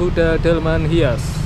kuda delman hias.